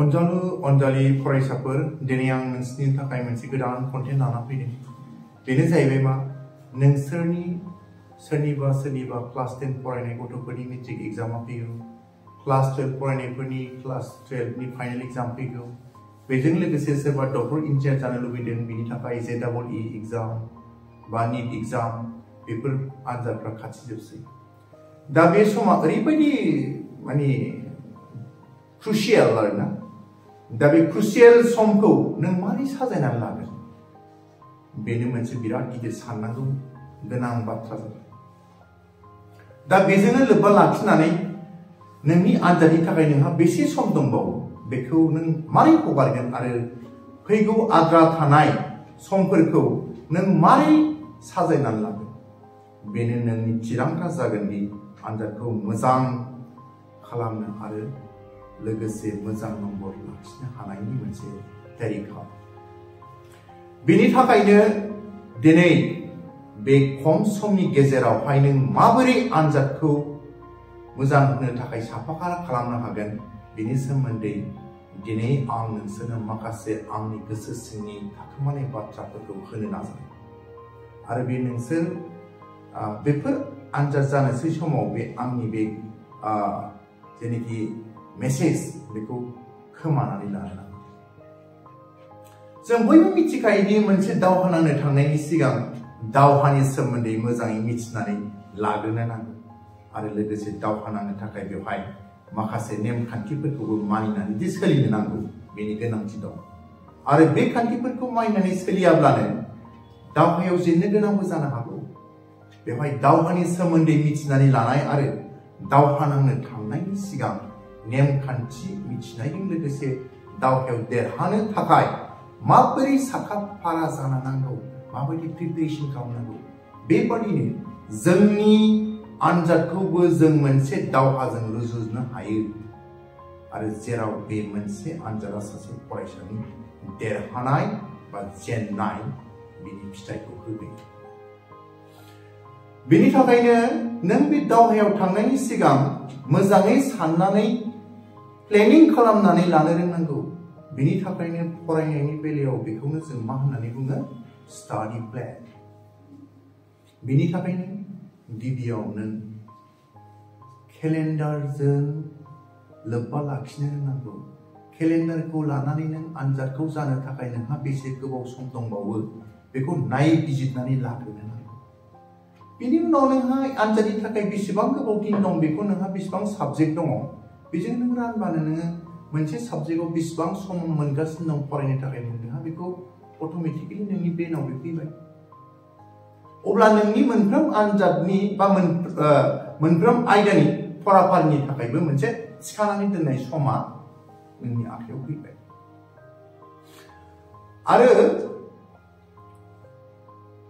अनजालु अनजालि फरायसाफोर दिनै आं नोंसोरनि थाखाय मोनसे गोदान कन्टेन्ट लाना फैदों। बेनो जाहैबाय मा? नोंसोरनि सोरनिबा सोरनिबा क्लास टेन फरायनाय गथ'फोरनि मेट्रिक एग्जामा फैगौ। क्लास टुवेल्भ फरायनायफोरनि क्लास टुवेल्भनि फाइनाल एग्ज़ाम फैगौ। बेजों लोगोसे सोरबा डक्टर इन्जिनियार जानो लुबैदों, बिनि थाखाय जे डाबल इ एग्ज़ाम बा निट एग्ज़ाम, बेफोर आनजादफ्रा खाथि जोबसै दा बे समा ओरैबायदि माने क्रुसियेल आरोना। दा बे क्रुसियेल समखौ नों मारै साजायनानै लागोन बेनो मोनसे बिराद गिदिर साननांगौ गोनां बाथ्रा जाबाय दा बेजोंनो लोब्बा लाखिनानै नोंनि आनजादनि थाखाय नोंहा बेसे सम दंबावो बेखौ नों मारै हगारगोन आरो फैगौ आद्रा थानाय समफोरखौ नों मारै साजायनानै लागोन बेनो नोंनि थिरांथा जागोन दि आनजादखौ मोजां खालामनो आरो लोगोसे मोजां नम्बर लाखिनो हानायनि मोनसे तरिका बेनि थाखायनो दिनै बे खम समनि गेजेरावहाय नों माबोरै आनजादखौ मोजां होनो थाखाय साफा खालामनो हागोन बेनि सोमोन्दै दिनै आं नोंसोरनो माखासे आंनि गोसो सिंनि थाखोमानाय बाथ्राफोरखौ होनो नाजादों आरो बे नोंसोर बेफोर आनजाद जानोसै समाव बे आंनि बे जेनोखि मेसेज बेखौ खोमानानै लानो जों बयबो मिथिखायोदि मोनसे दावहा नांनो थांनायनि सिगां दावहानि सोमोन्दै मोजाङै मिथिनानै लाग्रोनो नांगौ। आरो लोगोसे दावहा नांनो थाखाय बेवहाय माखासे नेमखान्थिफोरखौबो मानिनानै दि सोलिनो नांगौ बेनि गोनांथि दं। आरो बे खान्थिफोरखौ मानिनानै सोलियाब्लानो दावहायाव जेननो गोनांबो जानो हागौ। बेवहाय दावहानि सोमोन्दै मिथिनानै लानाय आरो दावहा नांनो थांनायनि सिगां नेमखान्थि मिथिनायजों लोगोसे दावहायाव देरहानो थाखाय माबोरै साखा फारा जानो नांगौ माबायदि प्रिपेरेसन खालामनांगौ बेबादिनो जोंनि आनजादखौबो जों मोनसे दावहाजों रुजुनो हायो आरो जेराव बे मोनसे आनजादा सासे फरायसानि देरहानाय बा जेननाय बिनि फिथाइखौ होगोन बेनि थाखायनो नों बे दावहायाव थांनायनि सिगां मोजाङै साननानै प्लेनिं खालामनानै लानो रोंनांगौ। बेनि थाखायनो फरायनायनि बेलायाव बेखौनो जों मा होननानै बुङो स्टाडि प्लेन बेनि थाखायनो गिबियाव नों केलेन्डारजों लोब्बा लाखिनो रोंनांगौ। केलेन्डारखौ लानानै नों आनजादखौ जानो थाखाय नोंहा बेसे गोबाव सम दंबावो? बेखौ नायबिजिरनानै लाग्रोनो नांगौ। बेनि उनाव नोंहा आनजादनि दिन दं बेखौ नोंहा बेसेबां साबजेक्ट दङ? बेजों नों रानबानो सम मोनगासिनो दं फरायनो थाखाय नोंहा बेखौ अब्ला नोंनि मोनफ्रोम आनजादनि बा मोनफ्रोम आयदानि समा नोंनि आखायाव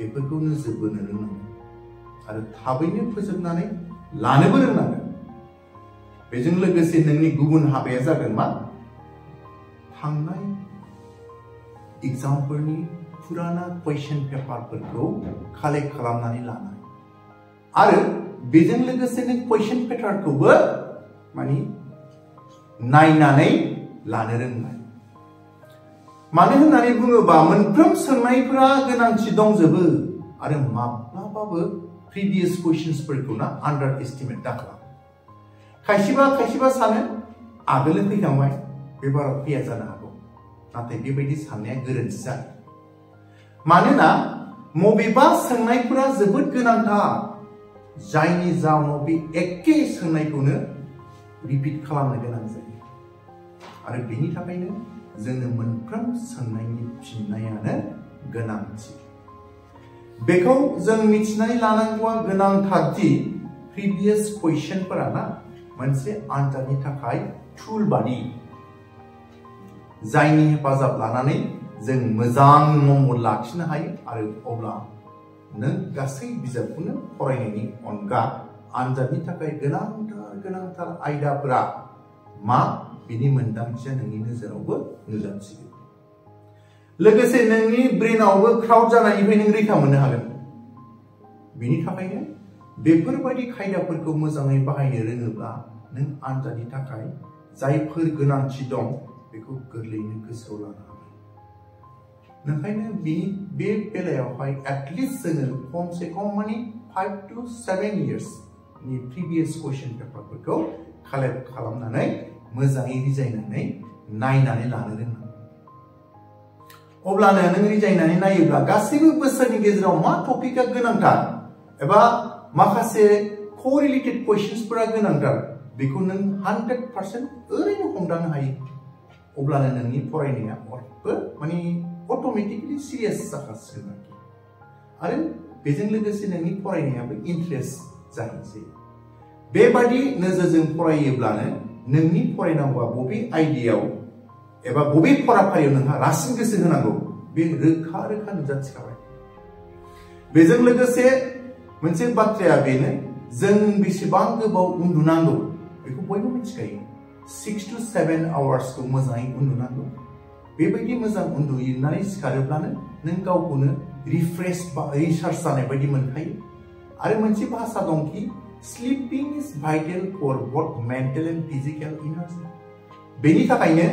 बेफोरखौ नोजोर बोनो रोंनांगोन आरो थाबैनो फोजोबनानै लानोबो रोंनांगोन। बेजों लोगोसे नोंनि गुबुन हाबाया जागोन मा? थांनाय एग्जामफोरनि फुराना कुइसन पेपारफोरखौ कालेक्ट खालामनानै लानाय। आरो बेजों लोगोसे नों कुइसन पेपारखौबो माने नायनानै लानो रोंनाय। मानो होननानै बुङोबा मोनफ्रोम सोंनायफोरा गोनांथि दंजोबो। आरो माब्लाबाबो प्रिभियास कुइसन्सफोरखौ आन्डार एस्टिमेट दा खालाम खायसेबा खायसेबा सानो, आगोलो फैखांबाय बे बाराव फैया जानो हागौ। नाथाय बेबायदि साननाया गोरोन्थि जायो मानोना मबेबा सोंनायफोरा जोबोद गोनांथार, जायनि जाउनाव बे एखे सोंनायखौनो रिपिट खालामनो गोनां जायो। आरो बेनि थाखायनो जोंनो मोनफ्रोम सोंनायनि फिननायानो गोनांथि बेखौ जों मिथिनानै लानांगौआ गोनांथार दि प्रिभियास कुइसनफोरा ना मोनसे आनजादनि थाखाय टुल बादि जायनि हेफाजाब लानानै जों मोजां नम्बर लाखिनो हायो आरो अब्ला नों गासै बिजाबखौनो फरायनायनि अनगा आनजादनि थाखाय गोनांथार गोनांथार आयदाफोरा मा बिनि मोन्दांथिया नोंनि नोजोरावबो नुजाथिगोन लोगोसे नोंनि ब्रेनावबो क्राउड जानायनिफ्राय नों रैखा मोननो हागोन बिनि थाखायनो बेफोरबायदि खायदाफोरखौ मोजाङै बाहायनो रोङोब्ला नों आनजादनि थाखाय जायफोर गोनांथि दं बेखौ गोरलैयैनो गोसोआव लानो हागोन ओंखायनो बे बेलायावहाय एटलिस्ट जोङो खमसे खम माने फाइभ टु सेभेन इयार्सनि प्रिभियास कुइसन पेपारफोरखौ कालेक्ट खालामनानै मोजाङै रिजायनानै नायनानै लानो रोंनांगौ अब्लानो नों रिजायनानै नायोब्ला गासैबो बोसोरनि गेजेराव मा टपिकआ गोनांथार एबा माखासे करिलेटेड कुइसन्सफोरा गोनांथार बेखौ नों हान्ड्रेड पार्सेन्ट ओरैनो हमदांनो हायो। अब्लानो नोंनि फरायनाया बो माने अट'मेटिकलि सिरियास जाखासिगोन आरोखि। आरो बेजों लोगोसे नोंनि फरायनायाबो इन्टारेस्ट जाहैसै। बेबादि नोजोरजों फरायोब्लानो नोंनि फरायनांगौआ बबे आयदायाव एबा बबे फराफारियाव नोंहा रासिन गोसो होनांगौ? बे रोखा रोखा नुजाथिखाबाय। बेजों लोगोसे मोनसे बाथ्राया बेनो, जों बेसेबां गोबाव उन्दुनांगौ बेखौ बयबो मिथिखायो। सिक्स टु सेभेन आवार्सखौ मोजाङै उन्दुनांगौ। बेबायदि मोजां उन्दुनानै सिखारोब्लानो नों गावखौनो रिफ्रेश बा रिसार्ज जानाय बायदि मोनखायो। आरो मोनसे भाषा दंखि sleeping is vital for both mental and physical energy बेनि थाखायनो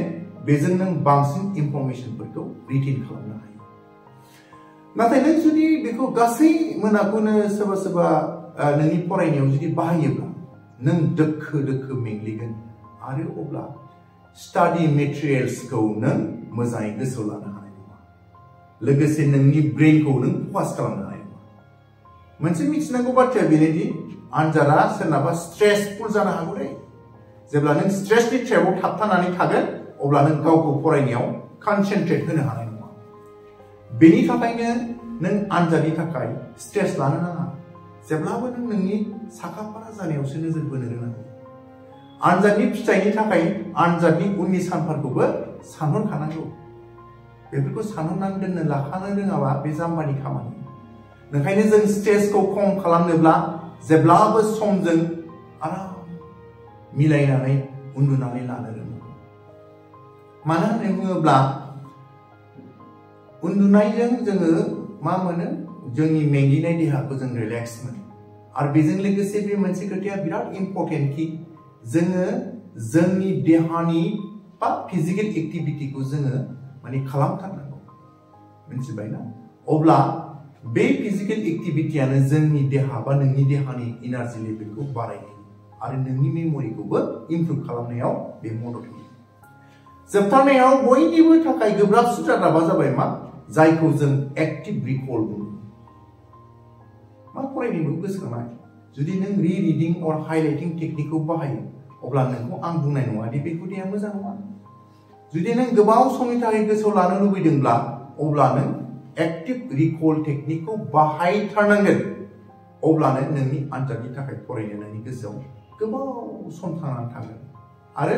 बेजों नों बांसिन इनफरमेसनफोरखौ रिटेन खालामनो हायो नाथाय नों जुदि बेखौ गासै मोनाखौनो सोरबा सोरबा नोंनि फरायनायाव जुदि बाहायोब्ला नों दोखो दोखो मेंग्लिगोन आरो अब्ला स्टाडि मेटेरियेल्सखौ नों मोजाङै गोसोआव लानो हानाय नङा लोगोसे नोंनि ब्रेनखौ नों फकास खालामनो हानाय नङा मोनसे मिथिनांगौ बाथ्राया बेनोदि आनजादा सोरनाबा स्ट्रेसफुल जानो हागौ दै जेब्ला नों स्ट्रेसनि ट्रेपआव थाबथानानै थागोन अब्ला नों गावखौ फरायनायाव कनसेन्ट्रेट होनो हानाय नङा बेनि थाखायनो नों आनजादनि थाखाय स्ट्रेस लानो नाङा जेब्लाबो नों नोंनि साखाफारा जानायावसो नोजोर बोनो रोंनांगौ आनजादनि फिथाइनि थाखाय आनजादनि उननि सानफोरखौबो सानहरखानांगौ बेफोरखौ सानहरनानै दोननो लाखानो रोङाबा बे जाम्बानि खामानि ओंखायनो जों स्ट्रेसखौ खम खालामनोब्ला जेब्लाबो समजों आराम मिलायनानै उन्दुनानै लानो रोंनांगौ मा मोनो? जोंनि मेंगिनाय देहाखौ जों रिलेक्स मोनो। आरो बेजों लोगोसे बे मोनसे खोथाया बिराद इम्पर्टेन्ट कि जोङो जोंनि देहानि फिजिकेल एक्टिभिटिखौ जोङो माने खालामथारनांगौ। अब्ला बे फिजिकेल एक्टिभिटियानो जोंनि देहा बा नोंनि देहानि इनार्जि लेभेलखौ बारायहोयो आरो नोंनि मेमरिखौबो इमप्रुभ खालामनायाव बे मदद होयो। जोबथारनायाव बयनिबो थाखाय गोब्राबसिन जाग्राबा जाबाय मा? जायखौ जों एक्टिभ रिकल बुङो। मा फरायनायखौ गोसोखांनाय जुदि नों रि रिडिं अर हाइलाइटिं टेकनिकखौ बाहायो, अब्ला नोंखौ आं बुंनाय नङा दि बे हुदाया मोजां नङा। जुदि नों गोबाव समनि थाखाय गोसोआव लानो लुबैदोंब्ला, अब्ला नों एक्टिभ रिकल टेकनिकखौ बाहायथारनांगोन अब्लानो नोंनि आनजादनि थाखाय फरायनो नोंनि गोसोआव गोबाव सम थांनानै थागोन। आरो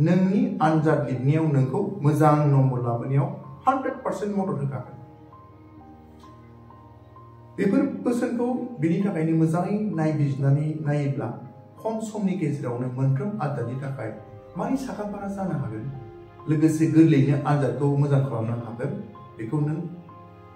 नोंनि आनजाद लिरनायाव नोंखौ मोजां नम्बर लाबोनायाव हान्ड्रेड पार्सेन्ट मदद होखागोन। बेफोर बोसोनखौ बेनि थाखायनो मोजाङै नायबिजिरनानै नायोब्ला खम समनि गेजेरावनो मोनफ्रोम आनजादनि थाखाय मारै साखाफारा जानो हागोन? लोगोसे गोरलैयैनो आनजादखौ मोजां खालामनो हागोन? बेखौ नों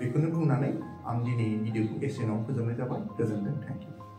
बेखौनो बुंनानै आं दिनै भिडिअखौ एसेनाव फोजोबनाय जाबाय गोजोन्थों थेंक इउ